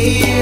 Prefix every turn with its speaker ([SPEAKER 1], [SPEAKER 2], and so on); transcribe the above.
[SPEAKER 1] here.